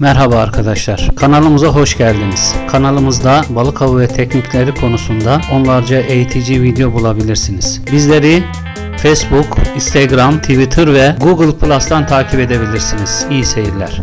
Merhaba arkadaşlar. Kanalımıza hoş geldiniz. Kanalımızda balık avı ve teknikleri konusunda onlarca eğitici video bulabilirsiniz. Bizleri Facebook, Instagram, Twitter ve Google Plus'tan takip edebilirsiniz. İyi seyirler.